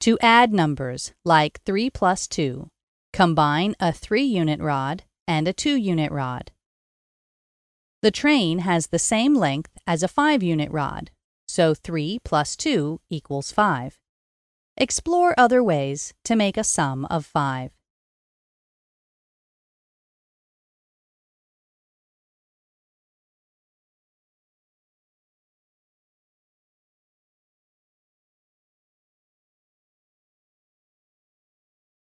To add numbers like 3 plus 2, combine a 3 unit rod and a 2 unit rod. The train has the same length as a 5 unit rod, so 3 plus 2 equals 5. Explore other ways to make a sum of 5.